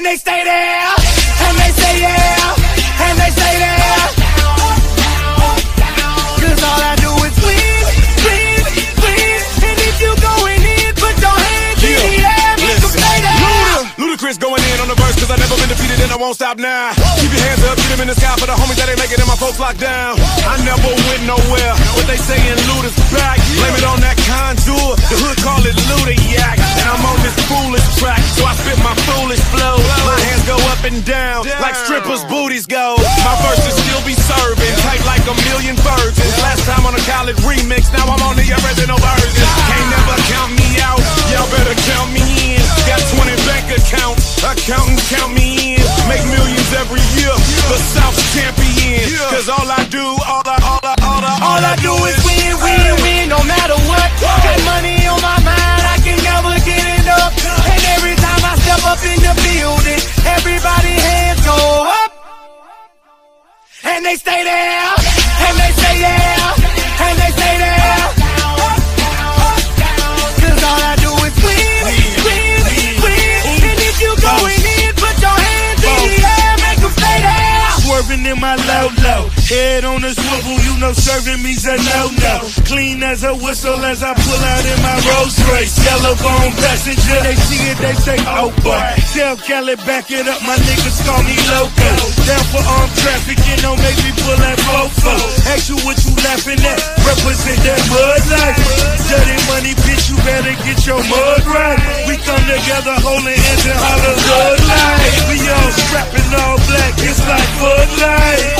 they stay there, and they say yeah, and they say there. Cause all I do is win, win, win. And if you going in, put your hands in the air, make them stay there. Luda, Ludacris going in on the verse cause I never been defeated and I won't stop now. Keep your hands up, get them in the sky for the homies that ain't making it and my folks locked down. I never went nowhere, but they saying Luda's back. Blame it on that Conjure, the hood call it Luda Yak. And down, like strippers' booties go. My verses still be serving, tight like a million virgins. Last time on a college remix, now I'm on the original version. Can't never count me out, y'all better count me in. Got 20 bank accounts, accountants count me in. Make millions every year, the South's champion. Cause all I And they stay there, and they say yeah, and they stay there. Cause all I do is win, win, win. And if you going in, put your hands in the air, make them stay there. Swerving in my low low, head on a swivel, you know serving me's a no no. Clean as a whistle as I pull out in my Rolls Royce, yellow bone passenger. They see it, they say, oh boy. Tell Kelly back it up, my niggas call me loco. Down for armed traffic, you know, make me pull that fofo. Ask you what you laughing at, represent that mud life. Dirty money, bitch, you better get your mud right. We come together, holding hands and holler mud life. We all strapping all black, it's like Bud Light.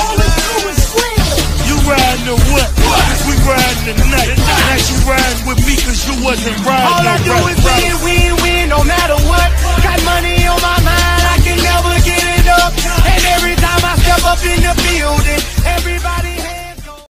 You riding the what? Cause we riding the night. Now you riding with me cause you wasn't riding All I do right is win,